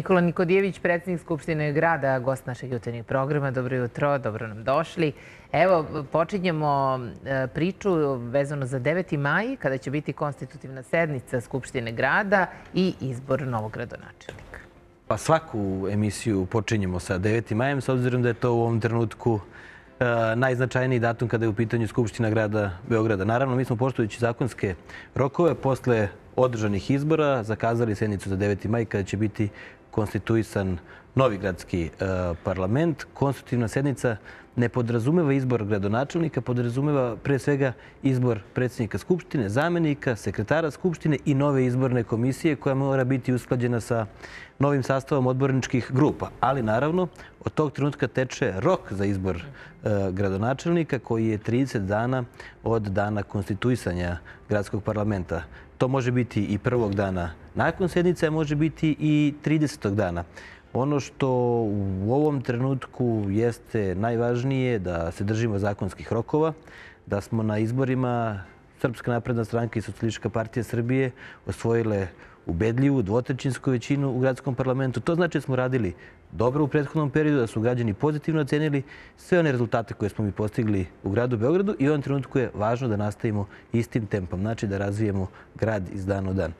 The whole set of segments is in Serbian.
Nikola Nikodijević, predsjednik Skupštine grada, gost našeg jutarnjeg programa. Dobro jutro, dobro nam došli. Evo, počinjemo e, priču vezano za 9. maj, kada će biti konstitutivna sednica Skupštine grada i izbor novog gradonačelnika. Pa svaku emisiju počinjemo sa 9. majem, s obzirom da je to u ovom trenutku e, najznačajniji datum kada je u pitanju Skupština grada Beograda. Naravno, mi smo poštujući zakonske rokove posle održanih izbora zakazali sednicu za 9. maj kada će biti konstituisan novi gradski e, parlament. Konstitutivna sednica ne podrazumeva izbor gradonačelnika, podrazumeva pre svega izbor predsjednika Skupštine, zamenika, sekretara Skupštine i nove izborne komisije koja mora biti usklađena sa novim sastavom odborničkih grupa. Ali naravno, od tog trenutka teče rok za izbor e, gradonačelnika koji je 30 dana od dana konstituisanja gradskog parlamenta. To može biti i prvog dana nakon sednice, a može biti i 30. dana. Ono što u ovom trenutku jeste najvažnije da se držimo zakonskih rokova, da smo na izborima Srpska napredna stranka i Socialistička partija Srbije osvojile ubedljivu dvotrećinsku većinu u gradskom parlamentu. To znači da smo radili dobro u prethodnom periodu, da su građani pozitivno ocenili sve one rezultate koje smo mi postigli u gradu Beogradu i u ovom trenutku je važno da nastavimo istim tempom, znači da razvijemo grad iz dana u dan.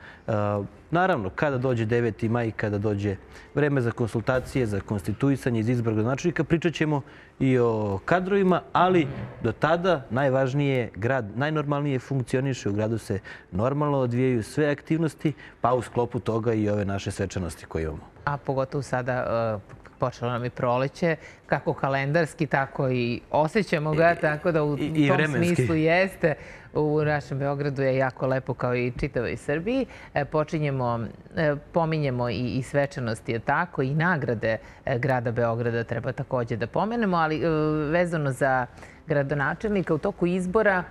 Naravno, kada dođe 9. maj, kada dođe vreme za konsultacije, za konstituisanje iz izbora gradonačelnika, pričat ćemo i o kadrovima, ali do tada najvažnije grad najnormalnije funkcioniše, u gradu se normalno odvijaju sve aktivnosti, pa u sklopu toga i ove naše svečanosti koje imamo a pogotovo sada e, počelo nam i proleće, kako kalendarski, tako i osjećamo ga, tako da u tom smislu jeste. U našem Beogradu je jako lepo kao i čitavoj Srbiji. E, počinjemo, e, pominjemo i, svečanosti, je tako, i nagrade grada Beograda treba takođe da pomenemo, ali vezano za gradonačelnika u toku izbora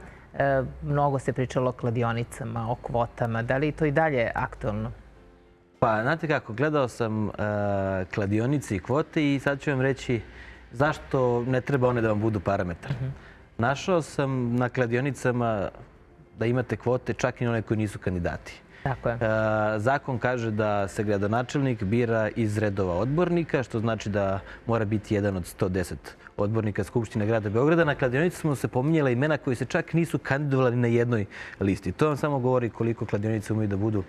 mnogo se pričalo o kladionicama, o kvotama. Da li je to i dalje aktualno? Pa, znate kako, gledao sam uh, kladionice i kvote i sad ću vam reći zašto ne treba one da vam budu parametar. Mhm. Našao sam na kladionicama da imate kvote čak i one koji nisu kandidati. Uh, zakon kaže da se gradonačelnik bira iz redova odbornika, što znači da mora biti jedan od 110 odbornika Skupštine grada Beograda. Na kladionici smo se pominjala imena koji se čak nisu kandidovali na jednoj listi. To vam samo govori koliko kladionice umeju da budu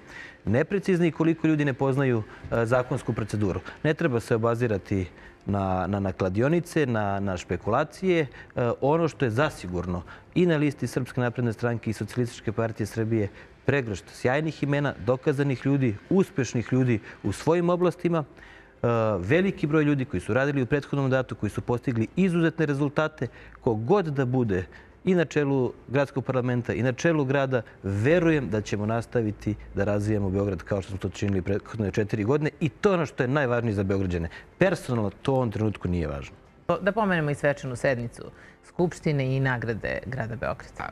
neprecizni i koliko ljudi ne poznaju uh, zakonsku proceduru. Ne treba se obazirati na, na, na kladionice, na, na špekulacije. Uh, ono što je zasigurno i na listi Srpske napredne stranke i Socialističke partije Srbije pregršt sjajnih imena, dokazanih ljudi, uspešnih ljudi u svojim oblastima, e, veliki broj ljudi koji su radili u prethodnom datu, koji su postigli izuzetne rezultate, kogod da bude i na čelu gradskog parlamenta i na čelu grada, verujem da ćemo nastaviti da razvijemo Beograd kao što smo to činili prethodne četiri godine i to je ono što je najvažnije za Beograđane. Personalno to u ovom trenutku nije važno. Da pomenemo i svečanu sednicu Skupštine i nagrade grada Beograda.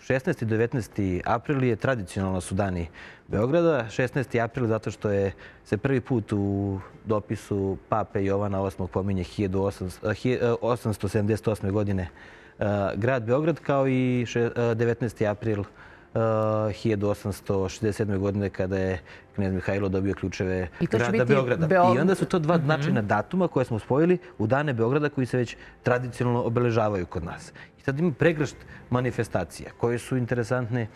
16. i 19. april je tradicionalno su dani Beograda. 16. april zato što je se prvi put u dopisu Pape Jovana VIII pominje 1878. godine grad Beograd, kao i 19. april 1867. godine kada je knjez Mihajlo dobio ključeve grada Beograda. I onda su to dva mhm. značajna datuma koje smo spojili u dane Beograda koji se već tradicionalno obeležavaju kod nas. I sad ima pregršt manifestacija koje su interesantne e,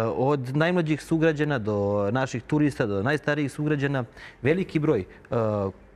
od najmlađih sugrađana do naših turista, do najstarijih sugrađana. Veliki broj e,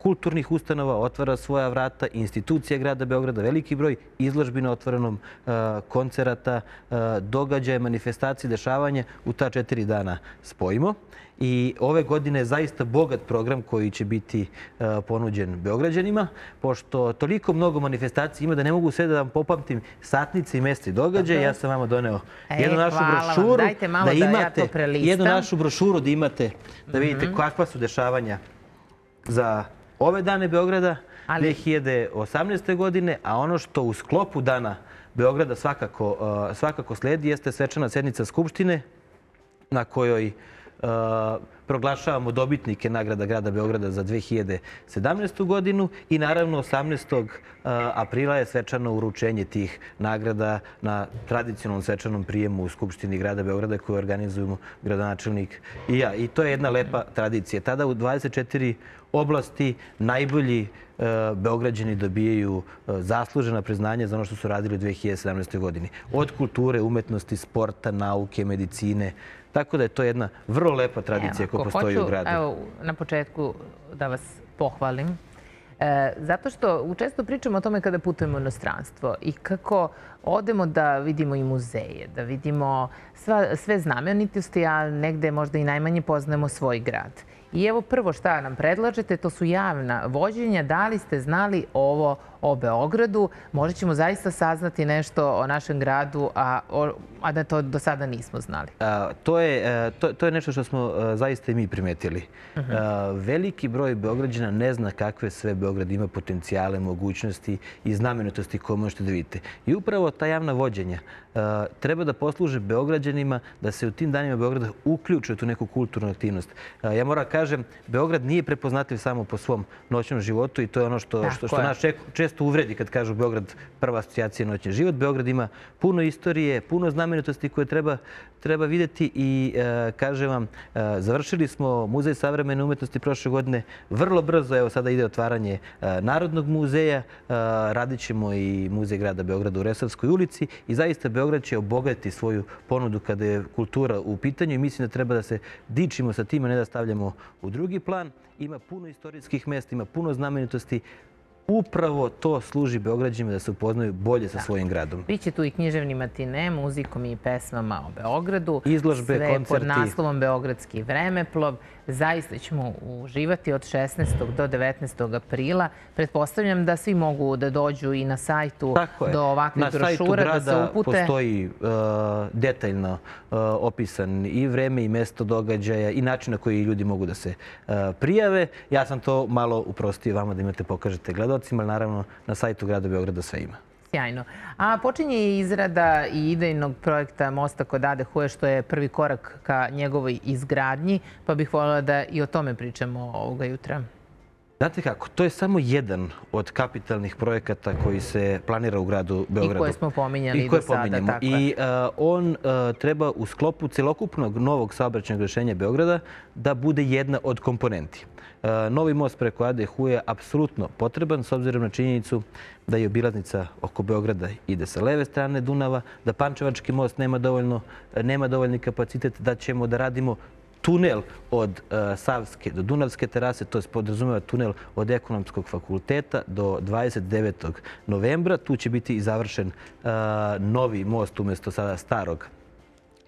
kulturnih ustanova otvara svoja vrata, institucija grada Beograda, veliki broj izložbi na otvorenom e, koncerata, e, događaje, manifestacije, dešavanje u ta četiri dana spojimo. I ove godine je zaista bogat program koji će biti e, ponuđen Beograđanima, pošto toliko mnogo manifestacija ima da ne mogu sve da vam popamtim satnice i mesti događaja. Ja sam vama doneo jednu našu brošuru. Dajte malo da ja to. Jednu našu brošuru da imate, da vidite mhm. kakva su dešavanja za ove dane Beograda 2018. godine, a ono što u sklopu dana Beograda svakako, svakako sledi jeste svečana sednica Skupštine na kojoj proglašavamo dobitnike nagrada grada Beograda za 2017. godinu i naravno 18. aprila je svečano uručenje tih nagrada na tradicionalnom svečanom prijemu u Skupštini grada Beograda koju organizujemo gradonačelnik i ja. I to je jedna lepa tradicija. Tada u 24 oblasti najbolji Beograđani dobijaju zaslužena priznanja za ono što su radili u 2017. godini. Od kulture, umetnosti, sporta, nauke, medicine, Tako da je to jedna vrlo lepa tradicija koja postoji u gradu. Evo, na početku da vas pohvalim. E, zato što često pričamo o tome kada putujemo u inostranstvo i kako odemo da vidimo i muzeje, da vidimo sva, sve znamenitosti, a negde možda i najmanje poznajemo svoj grad. I evo prvo šta nam predlažete, to su javna vođenja. Da li ste znali ovo o Beogradu? Možda ćemo zaista saznati nešto o našem gradu, a, a da to do sada nismo znali. A, to, je, e, to, to je nešto što smo e, zaista i mi primetili. Uh mhm. -huh. veliki broj Beograđana ne zna kakve sve Beograd ima potencijale, mogućnosti i znamenitosti koje možete da vidite. I upravo ta javna vođenja a, treba da posluže Beograđanima da se u tim danima Beograda uključe u tu neku kulturnu aktivnost. Ja moram kažem, Beograd nije prepoznatljiv samo po svom noćnom životu i to je ono što, što, što nas često uvredi kad kažu Beograd prva asocijacija noćni život. Beograd ima puno istorije, puno znamenitosti koje treba, treba videti i e, kažem vam, e, završili smo Muzej savremene umetnosti prošle godine. Vrlo brzo, evo sada ide otvaranje e, Narodnog muzeja. Radit ćemo i Muzej grada Beograda u Resavskoj ulici i zaista Beograd će obogatiti svoju ponudu kada je kultura u pitanju i mislim da treba da se dičimo sa tim, a ne da stavljamo u drugi plan. Ima puno istorijskih mesta, ima puno znamenitosti upravo to služi Beograđima da se upoznaju bolje sa svojim gradom. Biće tu i književni matine, muzikom i pesmama o Beogradu. Izložbe, koncerti. Sve pod naslovom Beogradski vremeplov. Zaista ćemo uživati od 16. do 19. aprila. Pretpostavljam da svi mogu da dođu i na sajtu do ovakvih brošura, da se upute. Na sajtu grada postoji uh, detaljno uh, opisan i vreme i mesto događaja i način na koji ljudi mogu da se uh, prijave. Ja sam to malo uprostio vama da imate pokažete gledalcima, ali naravno na sajtu grada Beograda sve ima. Sjajno. A počinje i izrada i idejnog projekta Mosta kod Ade Huje, što je prvi korak ka njegovoj izgradnji, pa bih voljela da i o tome pričamo ovoga jutra. Znate kako, to je samo jedan od kapitalnih projekata koji se planira u gradu Beogradu. I koje smo pominjali I koje do sada. Tako I uh, on uh, treba u sklopu celokupnog novog saobraćenog rešenja Beograda da bude jedna od komponenti. Uh, novi most preko Ade Huje je apsolutno potreban s obzirom na činjenicu da je obilaznica oko Beograda ide sa leve strane Dunava, da Pančevački most nema dovoljno, nema dovoljni kapacitet, da ćemo da radimo tunel od uh, Savske do Dunavske terase, to je podrazumeva tunel od Ekonomskog fakulteta do 29. novembra. Tu će biti i završen novi most umjesto sada starog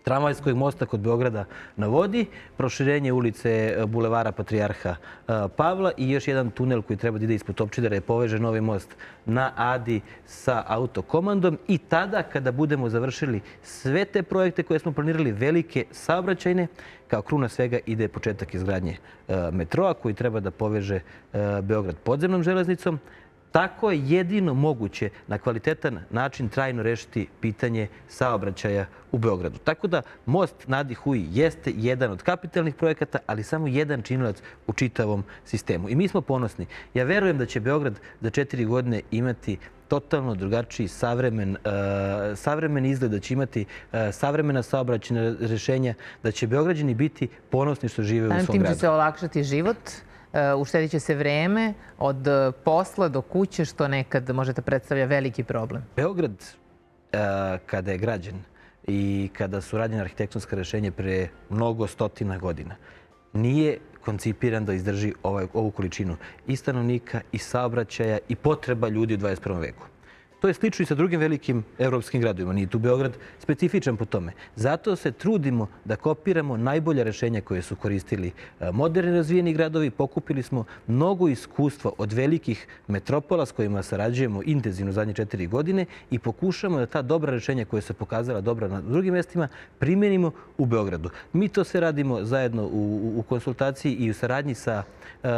tramvajskog mosta kod Beograda na vodi, proširenje ulice e, Bulevara Patrijarha e, Pavla i još jedan tunel koji treba da ide ispod Topčidara i poveže novi most na Adi sa autokomandom. I tada, kada budemo završili sve te projekte koje smo planirali, velike saobraćajne, kao kruna svega ide početak izgradnje e, metroa koji treba da poveže Beograd podzemnom železnicom, Tako je jedino moguće na kvalitetan način trajno rešiti pitanje saobraćaja u Beogradu. Tako da most Nadi Huji jeste jedan od kapitalnih projekata, ali samo jedan činilac u čitavom sistemu. I mi smo ponosni. Ja verujem da će Beograd za četiri godine imati totalno drugačiji savremen, uh, savremen izgled, da će imati uh, savremena saobraćena rešenja, da će Beograđani biti ponosni što žive u svom gradu. Tim će se olakšati život, uštedit će se vreme od uh, posla do kuće, što nekad možete predstavlja veliki problem. Beograd, uh, kada je građen i kada su rađene arhitektonske rešenje pre mnogo stotina godina, nije koncipiran da izdrži ovaj, ovu količinu i stanovnika, i saobraćaja, i potreba ljudi u 21. veku. To je slično i sa drugim velikim evropskim gradovima. Nije tu Beograd specifičan po tome. Zato se trudimo da kopiramo najbolja rešenja koje su koristili e, moderni razvijeni gradovi. Pokupili smo mnogo iskustva od velikih metropola s kojima sarađujemo intenzivno zadnje četiri godine i pokušamo da ta dobra rešenja koje se pokazala dobra na drugim mestima primjenimo u Beogradu. Mi to sve radimo zajedno u, u konsultaciji i u saradnji sa uh,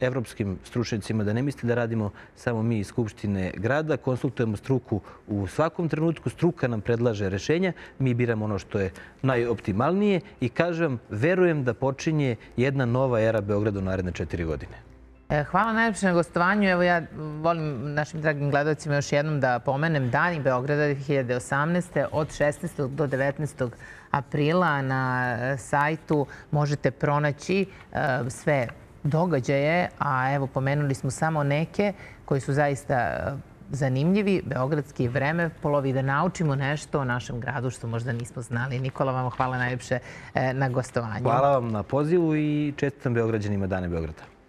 evropskim stručnicima da ne misli da radimo samo mi iz Skupštine grada. Konsultujemo struku u svakom trenutku. Struka nam predlaže rešenja. Mi biramo ono što je najoptimalnije i kažem, verujem da počinje jedna nova era Beograda u naredne četiri godine. E, hvala najljepše na gostovanju. Evo ja volim našim dragim gledalcima još jednom da pomenem Dani Beograda 2018. od 16. do 19. aprila na sajtu možete pronaći e, sve događaje, a evo pomenuli smo samo neke koji su zaista e, zanimljivi, beogradski vreme, polovi da naučimo nešto o našem gradu što možda nismo znali. Nikola, vam hvala najljepše na gostovanju. Hvala vam na pozivu i čestitam Beograđanima Dane Beograda.